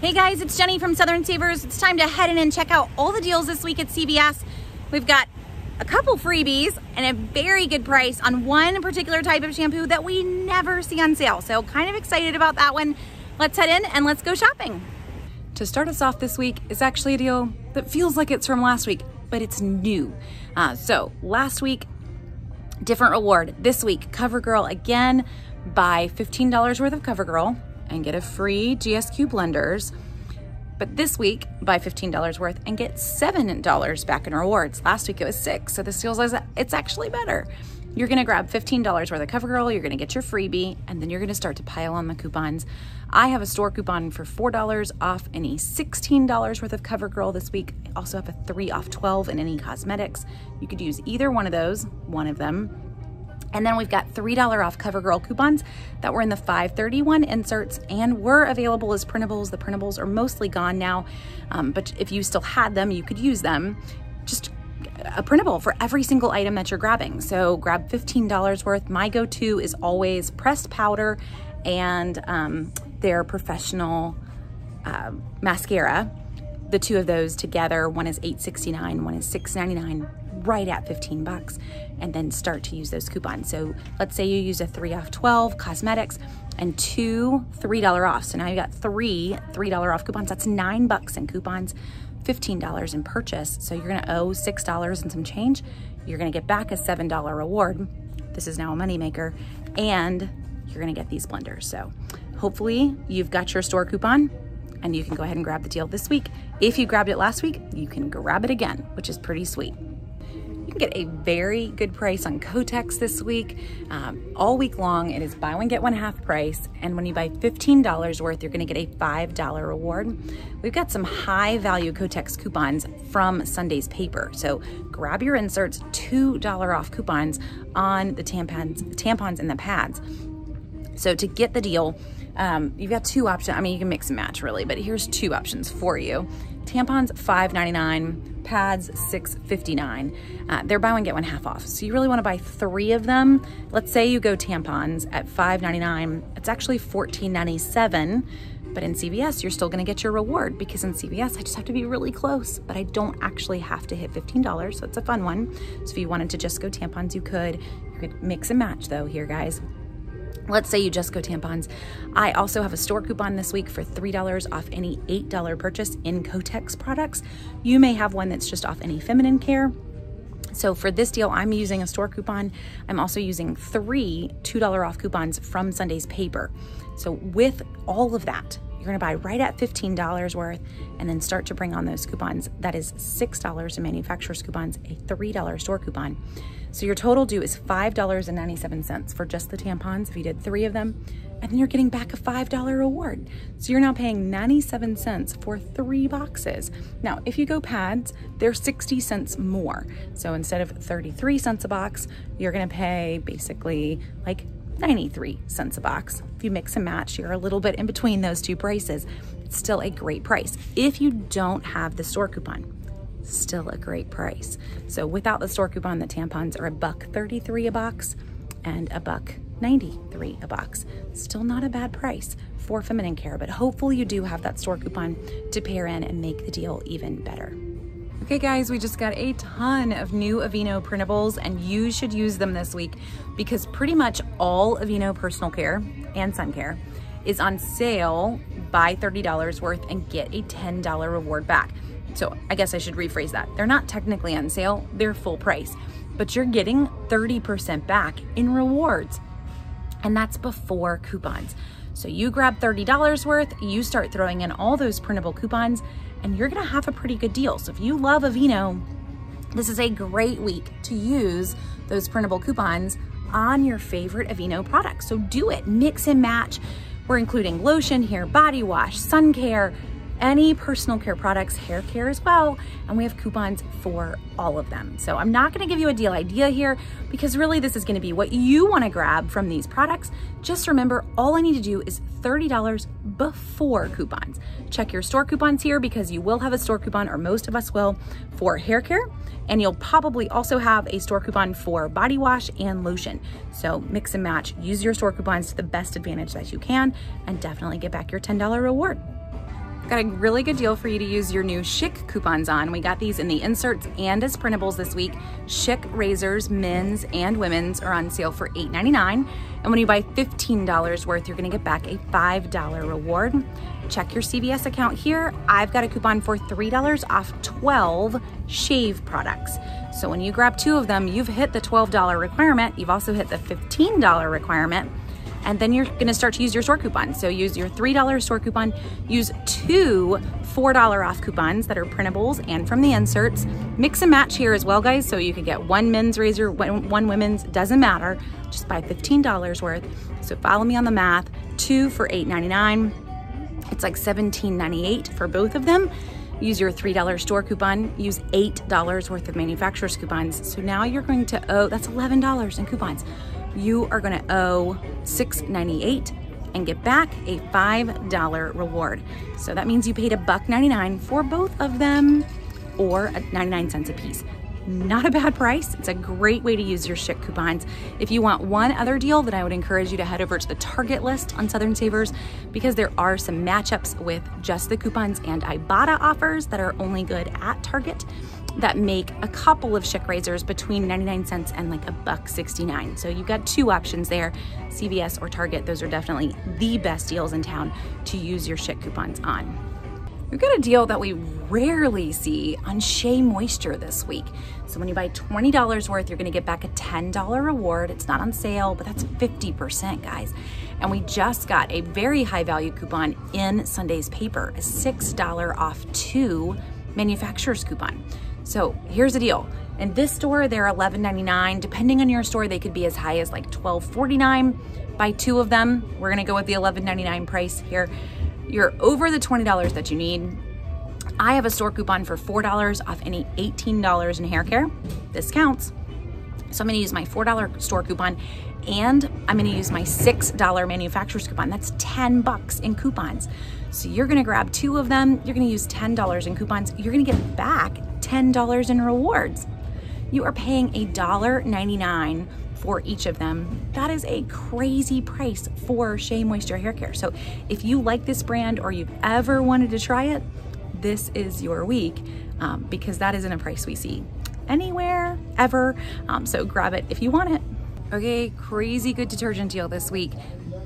Hey guys, it's Jenny from Southern Savers. It's time to head in and check out all the deals this week at CVS. We've got a couple freebies and a very good price on one particular type of shampoo that we never see on sale. So kind of excited about that one. Let's head in and let's go shopping. To start us off this week is actually a deal that feels like it's from last week, but it's new. Uh, so last week, different reward. This week, CoverGirl again, buy $15 worth of CoverGirl and get a free GSQ blenders. But this week, buy $15 worth and get $7 back in rewards. Last week it was six, so this feels like it's actually better. You're gonna grab $15 worth of CoverGirl, you're gonna get your freebie, and then you're gonna start to pile on the coupons. I have a store coupon for $4 off any $16 worth of CoverGirl this week. I also have a three off 12 in any cosmetics. You could use either one of those, one of them, and then we've got $3 off CoverGirl coupons that were in the 531 inserts and were available as printables. The printables are mostly gone now, um, but if you still had them, you could use them. Just a printable for every single item that you're grabbing. So grab $15 worth. My go-to is always pressed powder and um, their professional uh, mascara. The two of those together, one is $8.69, one is $6.99 right at 15 bucks and then start to use those coupons. So let's say you use a three off 12 cosmetics and two $3 off. So now you got three $3 off coupons. That's nine bucks in coupons, $15 in purchase. So you're gonna owe $6 and some change. You're gonna get back a $7 reward. This is now a moneymaker and you're gonna get these blenders. So hopefully you've got your store coupon and you can go ahead and grab the deal this week. If you grabbed it last week, you can grab it again, which is pretty sweet. You can get a very good price on Kotex this week. Um, all week long, it is buy one, get one half price. And when you buy $15 worth, you're gonna get a $5 reward. We've got some high value Kotex coupons from Sunday's paper. So grab your inserts, $2 off coupons on the tampons, tampons and the pads. So to get the deal, um, you've got two options. I mean, you can mix and match really, but here's two options for you. Tampons, $5.99 pads, $6.59. Uh, they're buy one, get one half off. So you really wanna buy three of them. Let's say you go tampons at $5.99. It's actually $14.97. But in CVS, you're still gonna get your reward because in CVS, I just have to be really close, but I don't actually have to hit $15, so it's a fun one. So if you wanted to just go tampons, you could. You could mix and match though here, guys. Let's say you just go tampons. I also have a store coupon this week for $3 off any $8 purchase in Kotex products. You may have one that's just off any feminine care. So for this deal, I'm using a store coupon. I'm also using three $2 off coupons from Sunday's paper. So with all of that, you're gonna buy right at $15 worth and then start to bring on those coupons. That is $6 in manufacturer's coupons, a $3 store coupon. So your total due is $5.97 for just the tampons if you did three of them, and then you're getting back a $5 reward. So you're now paying 97 cents for three boxes. Now, if you go pads, they're 60 cents more. So instead of 33 cents a box, you're gonna pay basically like 93 cents a box. If you mix and match, you're a little bit in between those two prices. It's still a great price if you don't have the store coupon still a great price. So without the store coupon, the tampons are a buck 33 a box and a buck 93 a box. Still not a bad price for feminine care, but hopefully you do have that store coupon to pair in and make the deal even better. Okay guys, we just got a ton of new Aveeno printables and you should use them this week because pretty much all Aveeno personal care and sun care is on sale, buy $30 worth and get a $10 reward back. So I guess I should rephrase that. They're not technically on sale, they're full price, but you're getting 30% back in rewards. And that's before coupons. So you grab $30 worth, you start throwing in all those printable coupons, and you're gonna have a pretty good deal. So if you love Aveeno, this is a great week to use those printable coupons on your favorite Aveeno products. So do it, mix and match. We're including lotion here, body wash, sun care, any personal care products, hair care as well, and we have coupons for all of them. So I'm not gonna give you a deal idea here because really this is gonna be what you wanna grab from these products. Just remember, all I need to do is $30 before coupons. Check your store coupons here because you will have a store coupon, or most of us will, for hair care, and you'll probably also have a store coupon for body wash and lotion. So mix and match, use your store coupons to the best advantage that you can, and definitely get back your $10 reward. Got a really good deal for you to use your new Schick coupons on. We got these in the inserts and as printables this week. Schick razors, men's and women's are on sale for $8.99. And when you buy $15 worth, you're gonna get back a $5 reward. Check your CVS account here. I've got a coupon for $3 off 12 shave products. So when you grab two of them, you've hit the $12 requirement. You've also hit the $15 requirement and then you're gonna start to use your store coupon. So use your $3 store coupon, use two $4 off coupons that are printables and from the inserts. Mix and match here as well, guys, so you can get one men's razor, one women's, doesn't matter. Just buy $15 worth. So follow me on the math, two for $8.99. It's like $17.98 for both of them. Use your $3 store coupon, use $8 worth of manufacturer's coupons. So now you're going to owe, that's $11 in coupons you are gonna owe $6.98 and get back a $5 reward. So that means you paid a buck 99 for both of them or 99 cents a piece. Not a bad price. It's a great way to use your Schick coupons. If you want one other deal, then I would encourage you to head over to the Target list on Southern Savers because there are some matchups with just the coupons and Ibotta offers that are only good at Target that make a couple of Schick razors between 99 cents and like a buck 69. So you've got two options there, CVS or Target. Those are definitely the best deals in town to use your Schick coupons on. We've got a deal that we rarely see on Shea Moisture this week. So when you buy $20 worth, you're gonna get back a $10 reward. It's not on sale, but that's 50%, guys. And we just got a very high value coupon in Sunday's paper, a $6 off two manufacturer's coupon. So here's the deal. In this store, they're $11.99. Depending on your store, they could be as high as like $12.49. Buy two of them. We're gonna go with the $11.99 price here. You're over the $20 that you need. I have a store coupon for $4 off any $18 in hair care. This counts. So I'm gonna use my $4 store coupon and I'm gonna use my $6 manufacturer's coupon. That's 10 bucks in coupons. So you're gonna grab two of them, you're gonna use $10 in coupons, you're gonna get back $10 in rewards. You are paying a $1.99 for each of them. That is a crazy price for Shea Moisture Hair Care. So if you like this brand or you've ever wanted to try it, this is your week um, because that isn't a price we see anywhere ever. Um, so grab it if you want it. Okay, crazy good detergent deal this week.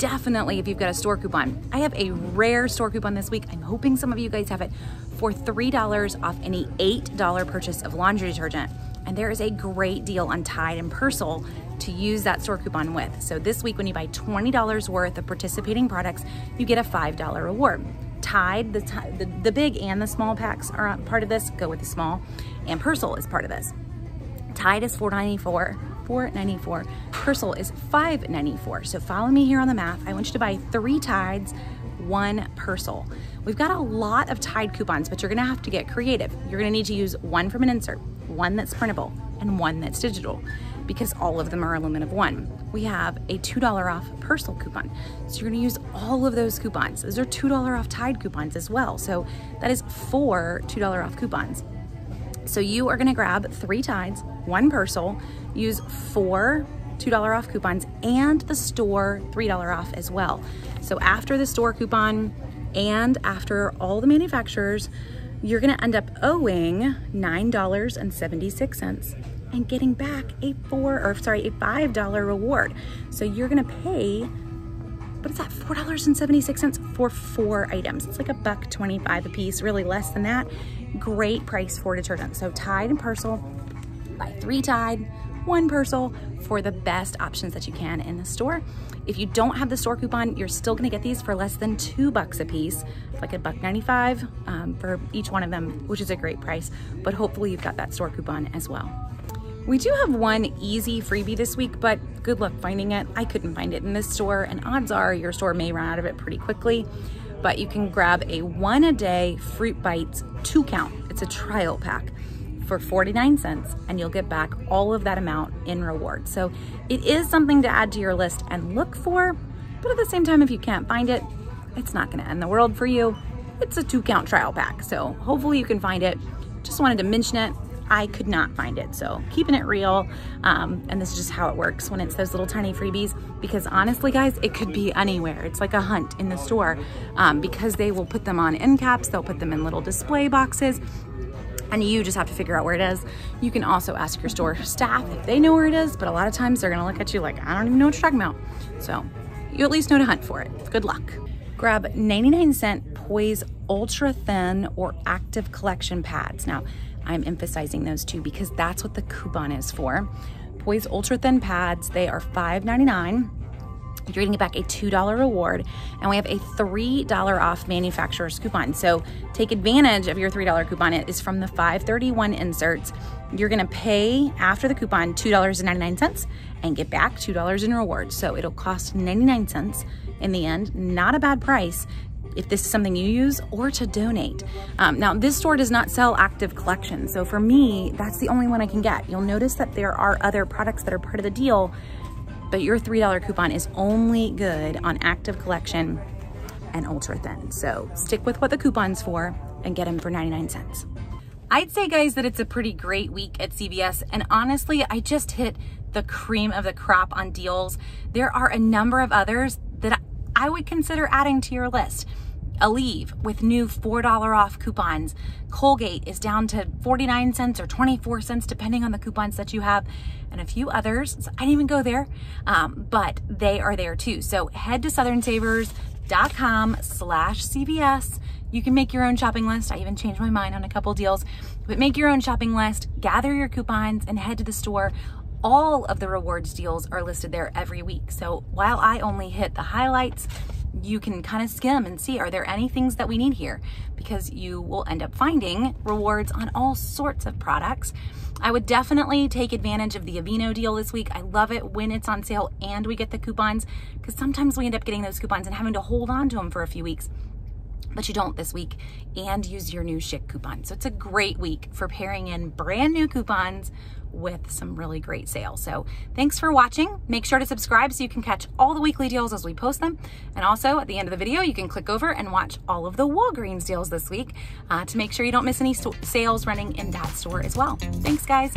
Definitely if you've got a store coupon. I have a rare store coupon this week. I'm hoping some of you guys have it for $3 off any $8 purchase of laundry detergent. And there is a great deal on Tide and Persil to use that store coupon with. So this week when you buy $20 worth of participating products, you get a $5 reward. Tide, the, the, the big and the small packs are uh, part of this, go with the small, and Persil is part of this. Tide is $4.94, $4.94. Persil is $5.94. So follow me here on the math. I want you to buy three Tides, one Persil. We've got a lot of Tide coupons, but you're gonna have to get creative. You're gonna need to use one from an insert, one that's printable, and one that's digital, because all of them are a limit of one. We have a $2 off Persil coupon. So you're gonna use all of those coupons. Those are $2 off Tide coupons as well. So that is four $2 off coupons. So you are gonna grab three Tides, one Persil, use four $2 off coupons and the store $3 off as well. So after the store coupon, and after all the manufacturers, you're gonna end up owing $9.76 and getting back a four, or sorry, a $5 reward. So you're gonna pay, what is that, $4.76 for four items. It's like a buck 25 a piece, really less than that. Great price for detergent. So Tide and Persil, buy three Tide, one Persil for the best options that you can in the store. If you don't have the store coupon, you're still gonna get these for less than two bucks a piece, like a buck 95 um, for each one of them, which is a great price, but hopefully you've got that store coupon as well. We do have one easy freebie this week, but good luck finding it. I couldn't find it in this store, and odds are your store may run out of it pretty quickly, but you can grab a one a day Fruit Bites two count. It's a trial pack for 49 cents and you'll get back all of that amount in rewards. So it is something to add to your list and look for, but at the same time, if you can't find it, it's not gonna end the world for you. It's a two count trial pack. So hopefully you can find it. Just wanted to mention it. I could not find it. So keeping it real. Um, and this is just how it works when it's those little tiny freebies, because honestly guys, it could be anywhere. It's like a hunt in the store um, because they will put them on end caps. They'll put them in little display boxes and you just have to figure out where it is. You can also ask your store staff if they know where it is, but a lot of times they're gonna look at you like, I don't even know what you're talking about. So you at least know to hunt for it. Good luck. Grab 99 cent Poise Ultra Thin or Active Collection pads. Now, I'm emphasizing those two because that's what the coupon is for. Poise Ultra Thin pads, they are $5.99 you're getting back a $2 reward and we have a $3 off manufacturer's coupon. So take advantage of your $3 coupon. It is from the 531 inserts. You're gonna pay after the coupon $2.99 and get back $2 in rewards. So it'll cost 99 cents in the end, not a bad price if this is something you use or to donate. Um, now this store does not sell active collection. So for me, that's the only one I can get. You'll notice that there are other products that are part of the deal but your $3 coupon is only good on active collection and ultra thin. So stick with what the coupon's for and get them for 99 cents. I'd say guys that it's a pretty great week at CVS and honestly, I just hit the cream of the crop on deals. There are a number of others that I would consider adding to your list. Aleve with new $4 off coupons. Colgate is down to 49 cents or 24 cents depending on the coupons that you have and a few others. So I didn't even go there, um, but they are there too. So head to southernsavers.com slash CVS. You can make your own shopping list. I even changed my mind on a couple deals, but make your own shopping list, gather your coupons and head to the store all of the rewards deals are listed there every week. So while I only hit the highlights, you can kind of skim and see, are there any things that we need here? Because you will end up finding rewards on all sorts of products. I would definitely take advantage of the Aveeno deal this week. I love it when it's on sale and we get the coupons because sometimes we end up getting those coupons and having to hold on to them for a few weeks but you don't this week and use your new Schick coupon. So it's a great week for pairing in brand new coupons with some really great sales. So thanks for watching. Make sure to subscribe so you can catch all the weekly deals as we post them. And also at the end of the video, you can click over and watch all of the Walgreens deals this week uh, to make sure you don't miss any sales running in that store as well. Thanks guys.